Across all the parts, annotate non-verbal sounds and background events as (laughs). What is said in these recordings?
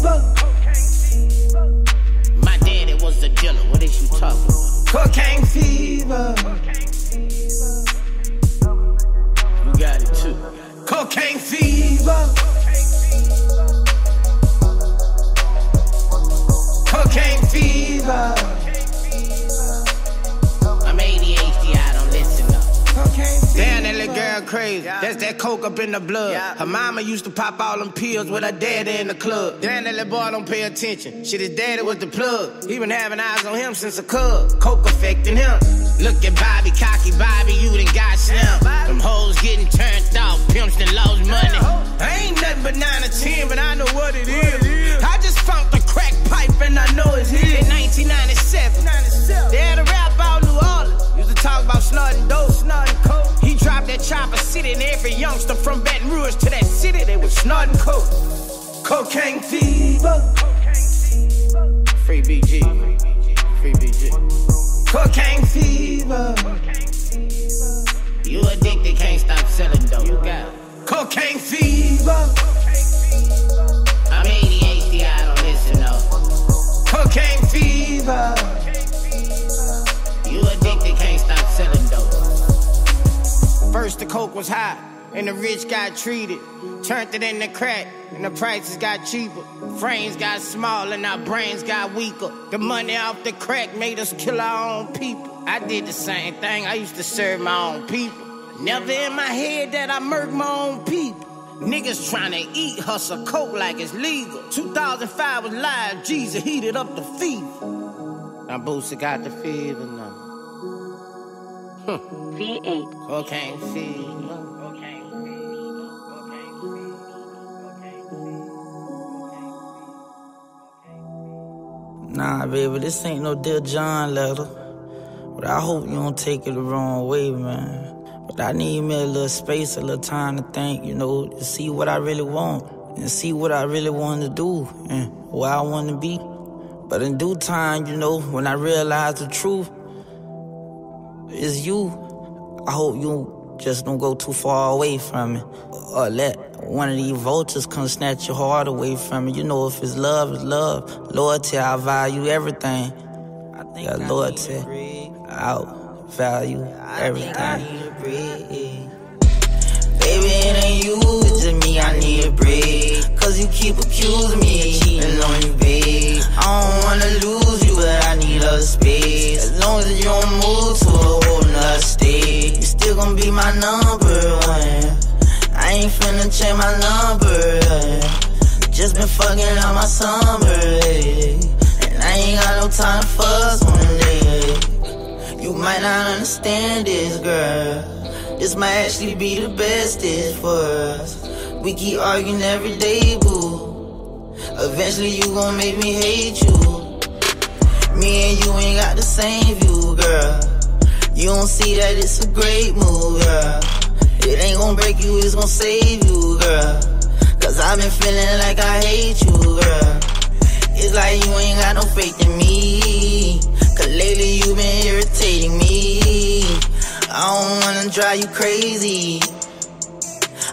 fever. My daddy was a dealer. What is you talking about? Cocaine fever. You got it too. Cocaine fever. Cocaine fever. Damn, that little girl crazy. That's that coke up in the blood. Her mama used to pop all them pills with her daddy in the club. Damn, that little boy don't pay attention. Shit, his daddy was the plug. He been having eyes on him since a cub. Coke affecting him. Look at Bobby, cocky Bobby, you done got slim. Them hoes getting turned off, pimps done lost money. I ain't nothing but 9 or 10, but I know what it is. I just found the crack pipe and I know it's here. In 1997, they had a rap out New Orleans. Used to talk about snorting dope, snorting dropped that chopper city, and every youngster from Baton Rouge to that city, they was snorting coke. Cocaine fever. Free BG. Free BG. Cocaine fever. You addicted, can't stop selling dope. You got it. Cocaine fever. I'm ADHD. I don't listen up. Cocaine fever. You addicted, can't stop selling. First the coke was high, and the rich got treated. Turned it into crack, and the prices got cheaper. Frames got smaller, and our brains got weaker. The money off the crack made us kill our own people. I did the same thing, I used to serve my own people. Never in my head that I murk my own people. Niggas tryna eat, hustle coke like it's legal. 2005 was live, Jeezy heated up the fever. Now Boosie got the fever. V8. Cocaine fever. Nah, baby, this ain't no Dear John letter. But I hope you don't take it the wrong way, man. But I need me a little space, a little time to think, you know, to see what I really want and see what I really want to do and where I want to be. But in due time, you know, when I realize the truth is you, I hope you just don't go too far away from me or let one of these vultures come snatch your heart away from me. You know, if it's love, it's love. Loyalty, I value everything. I think loyalty, I value everything. Baby, it ain't you, it's just me, I need a break. Cause you keep accusing me of cheating on you, babe. I don't wanna lose you, but I need a space. As long as you don't move gonna be my number one. I ain't finna change my number. Just been fucking on my summer. And I ain't got no time to fuss one day. You might not understand this, girl. This might actually be the bestest for us. We keep arguing every day, boo. Eventually you gon' make me hate you. Me and you ain't got the same view, girl. You don't see that it's a great move, girl. It ain't gon' break you, it's gon' save you, girl. Cause I've been feeling like I hate you, girl. It's like you ain't got no faith in me. Cause lately you've been irritating me. I don't wanna drive you crazy.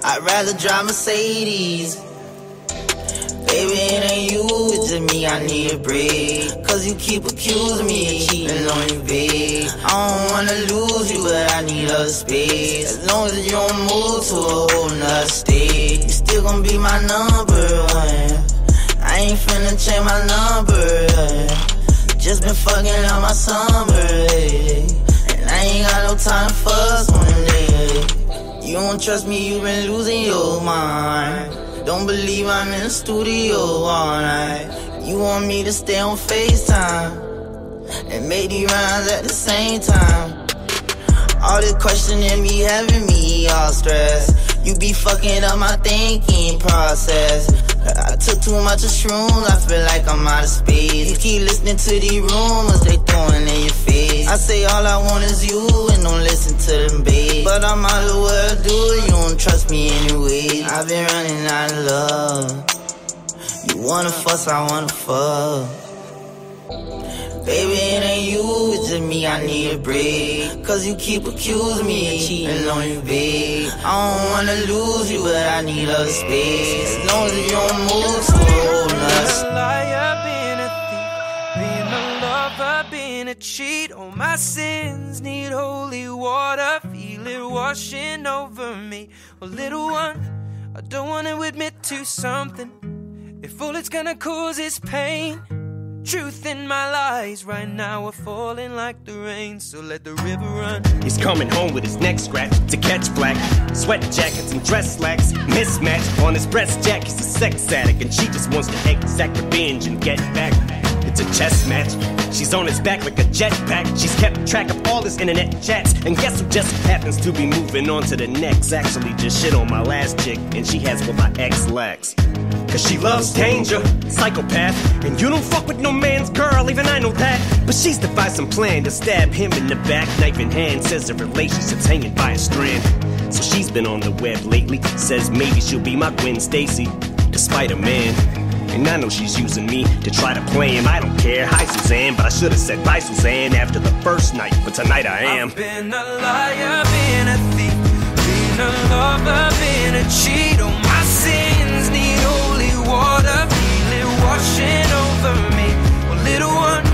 I'd rather drive Mercedes. Baby, it ain't you, me, I need a break. Cause you keep accusing me of cheating on you, babe. I don't wanna lose you, but I need a space. As long as you don't move to a whole nother state, you still gon' be my number one. I ain't finna change my number. Just been fucking on my summer. And I ain't got no time for us one day. You don't trust me, you been losing your mind. Don't believe I'm in the studio all night. You want me to stay on FaceTime and make these rounds at the same time. All this questioning me having me all stressed. You be fucking up my thinking process. I took too much of shrooms, I feel like I'm out of space. You keep listening to these rumors, they throwing in your face. I say all I want is you and don't listen to them babe. But I might as well do it, you don't trust me anyway. I've been running out of love. You wanna fuss, I wanna fuck. Baby, it ain't you, it's just me, I need a break. Cause you keep accusing me of cheating on you, babe. I don't wanna lose you, but I need a space. As long as you don't move to a whole nother been a cheat on my sins. Need holy water, feel it washing over me. Well, little one, I don't want to admit to something. If all it's gonna cause is pain. Truth in my lies right now are falling like the rain, so let the river run. He's coming home with his neck scratched to catch black. Sweat jackets and dress slacks, mismatch on his breast jack. He's a sex addict, and she just wants to exact revenge and get back. It's a chess match. She's on his back like a jetpack. She's kept track of all his internet chats. And guess who just happens to be moving on to the next? Actually, just shit on my last chick, and she has what my ex lacks. Cause she loves danger, psychopath. And you don't fuck with no man's girl, even I know that. But she's devised some plan to stab him in the back, knife in hand. Says the relationship's hanging by a strand. So she's been on the web lately. Says maybe she'll be my Gwen Stacy, the Spider Man. And I know she's using me to try to play him. I don't care. Hi, Suzanne, but I should have said bye, Suzanne, after the first night. But tonight I am. I've been a liar, been a thief, been a lover, been a cheat. All washing over me. Well, little one,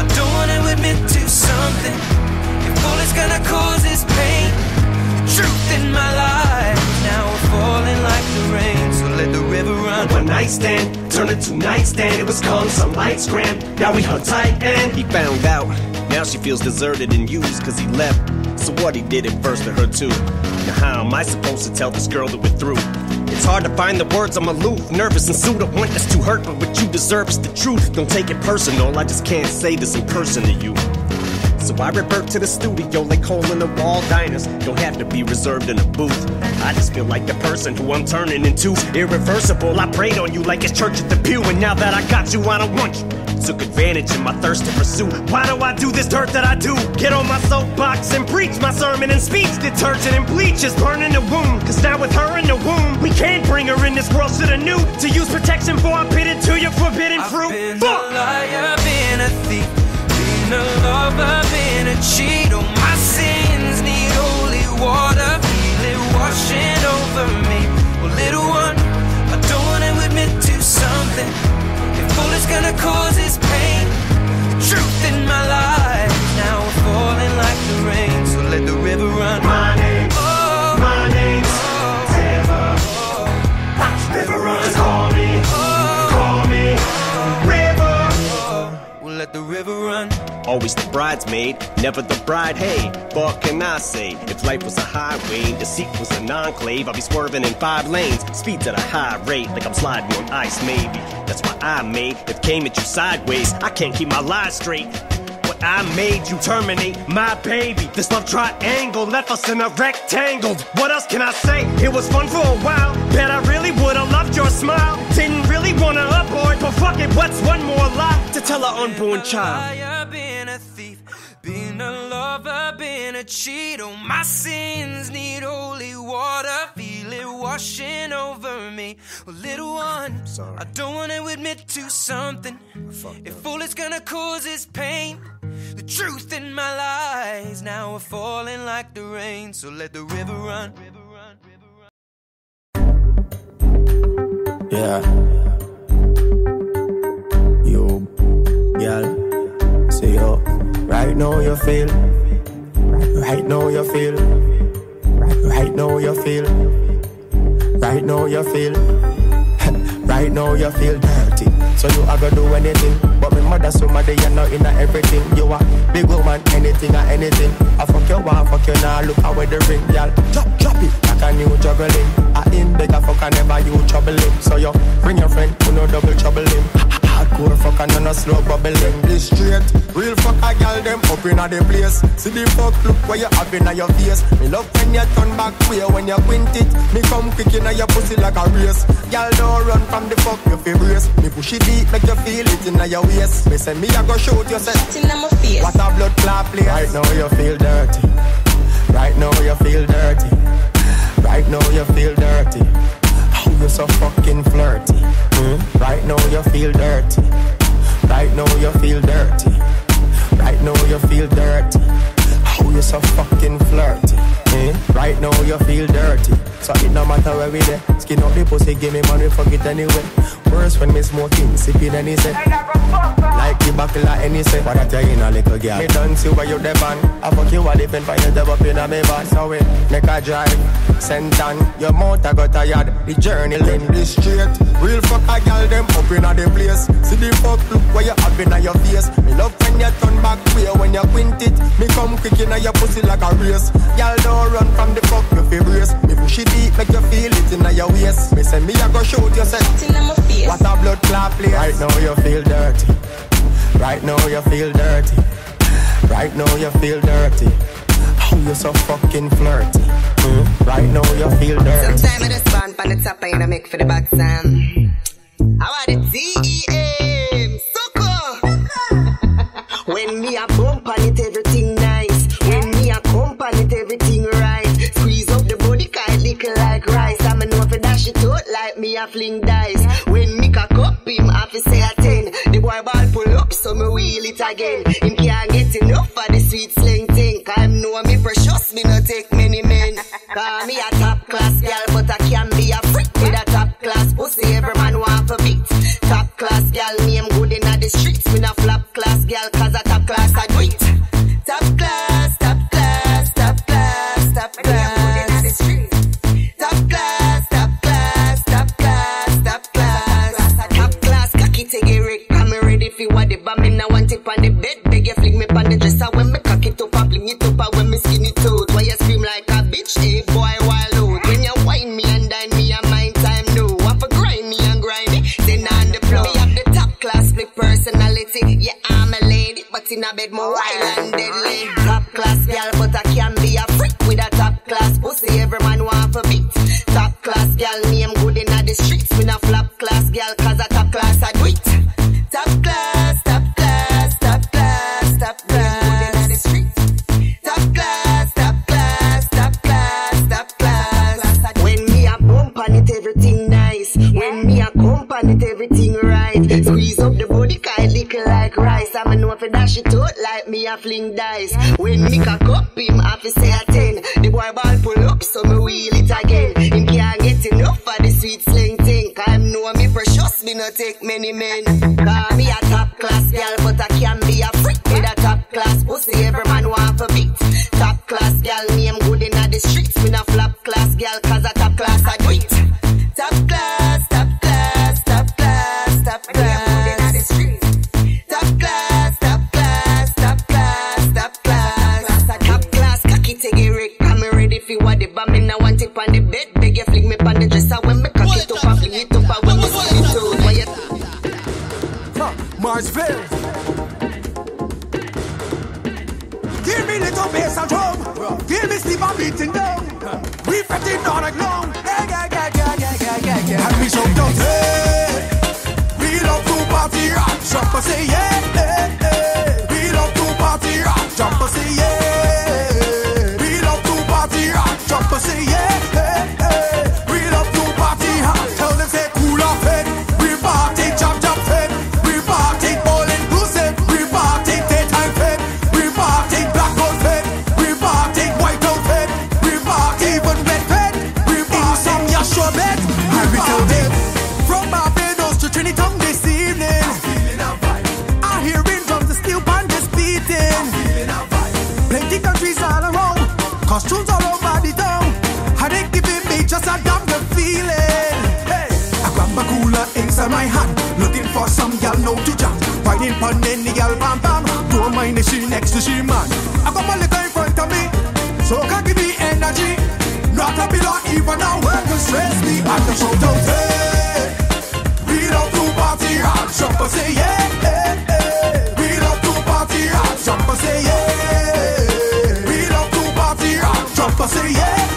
I don't wanna admit to something. If all it's gonna cause is pain, truth in my life now we're falling like the rain. So let the river run. One night stand turned into nightstand. It was calling some lights gram. Now we hung tight and he found out. She feels deserted and used cause he left. So what he did it first to her too. Now how am I supposed to tell this girl that we're through? It's hard to find the words, I'm aloof, nervous and sued. I want this to hurt, but what you deserve is the truth. Don't take it personal, I just can't say this in person to you. So I revert to the studio like hole in the wall diners. Don't have to be reserved in a booth. I just feel like the person who I'm turning into. Irreversible, I prayed on you like it's church at the pew. And now that I got you, I don't want you. Took of my thirst to pursue. Why do I do this dirt that I do? Get on my soapbox and preach my sermon and speech. Detergent and bleach is burning the womb. Cause now with her in the womb, we can't bring her in this world. Shoulda knew to use protection for I pitted to your forbidden I've fruit. been Fuck! a liar, been a thief, been a lover, been a cheat. All my sins need holy water, feel it washing over me. Well, little one, I don't wanna admit to something. Always the bridesmaid, never the bride. Hey, what can I say? If life was a highway, deceit was an enclave, I'd be swerving in five lanes, speeds at a high rate, like I'm sliding on ice, maybe. That's why I made it came at you sideways. I can't keep my lies straight. What I made you terminate my baby. This love triangle left us in a rectangle. What else can I say? It was fun for a while. Bet I really would've loved your smile. Didn't really wanna abort, but fuck it, what's one more lie to tell our unborn child? Cheat. Oh, my sins need holy water, feel it washing over me. Well, little one, Sorry. I don't wanna admit to something. fucked If all it's gonna cause is pain, the truth in my lies now are falling like the rain. So let the river run. River run. Yeah. Yo, girl, say yo. Right now you feel. Right now you feel. Right now you feel. Right now you feel. (laughs) right now you feel dirty. So you are gonna do anything. But my mother somebody you know in everything. You are big woman, anything or anything. I fuck you one, fuck you now. Look how the ring, girl. Drop, drop it like a new juggling. I in bigger fuck I never you troubling. So you bring your friend who no double troubling. (laughs) Hardcore fuck and no slow bubbling. This straight, real fuck a girl them up in the place. See the fuck look where you have in your face. Me love when you turn back way when you quint it. Me come quick in your pussy like a race. Girl don't run from the fuck you feel race. Me push it deep make you feel it in your waist. Me say me I go shoot you say in my face. what a blood clot place. Right now you feel dirty. Right now you feel dirty. Right now you feel dirty. How you so fucking flirty. Hmm? Right now you feel dirty. Right now you feel dirty. Right now you feel dirty. How you so fucking flirty? Eh? Right now you feel dirty. So it no matter where we there. Skin up the pussy, give me money, fuck it anyway. Worse when me smoking, sipping any say. Like the buckle of any say. What I tell you, a little girl. Me done see where you the van. I fuck you while depend for you to up in a me van. So we make a drive. Send on your motor got tired. The journey lane this straight. Real fuck a girl them up in the place. See the fuck look where you have in your face. Me love when you turn back way when you quint it. Me come quick in your pussy like a race. Girl don't run from the fuck you feel race. Me push it deep make you feel it in your waist. Me say me a go shoot you say. What a blood clot place. Right now you feel dirty. Right now you feel dirty. Right now you feel dirty. How you so fucking flirty? Mm? Right now you feel dirty. Sometime I just spawn on the top and I make for the back stand. I want the T-E-M, sucker. when me a bump on it, everything like me a fling dice. When me cock up him, I fi say a ten. The boy ball pull up, so me wheel it again. Him can't get enough of the sweet sling thing. Cause him know me precious, me no take many men. Cause me a top class girl, but I can be a freak with a top class pussy. Every man want for beat. Top class girl, name good in the streets. Me no lady, in a bed more wild and deadly. Top class girl, but I can be a freak with a top class pussy. Every man want for beat. Top class girl, name good in the streets. Me not flop class girl, cause a top class I do it. Top class, top class, top class, top class. Top class, top class, top class, top class. When me a bump on it, everything nice. When me a comp on it, everything right. Squeeze up the body, kind lick like rice. I'm a know if I dash it out like me a fling dice. When me cock up him, I fi say a ten. The boy ball pull up, so me wheel it again. Him can't get enough of the sweet sling thing. Him know me precious, me no take many men. Cause me a top class girl, but I can be a freak with a top class pussy. Every man want for beat. Top class girl, name good in the streets. Me no flop class girl, cause a I Riding pon any gal bam bam. Don't mind if she next to she man. I got my liquor in front of me, so can give me energy. Not a bill or even a work can stress me. I can shout out, hey, we love to party hard. Jump and say yeah, hey, hey. We to party. Jump and say yeah. We to party. Jump and say yeah.